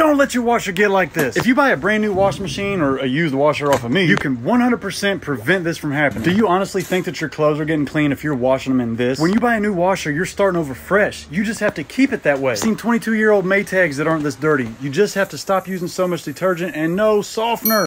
Don't let your washer get like this. If you buy a brand new washing machine or a used washer off of me, you can 100% prevent this from happening. Do you honestly think that your clothes are getting clean if you're washing them in this? When you buy a new washer, you're starting over fresh. You just have to keep it that way. I've seen 22 year old Maytags that aren't this dirty. You just have to stop using so much detergent and no softener.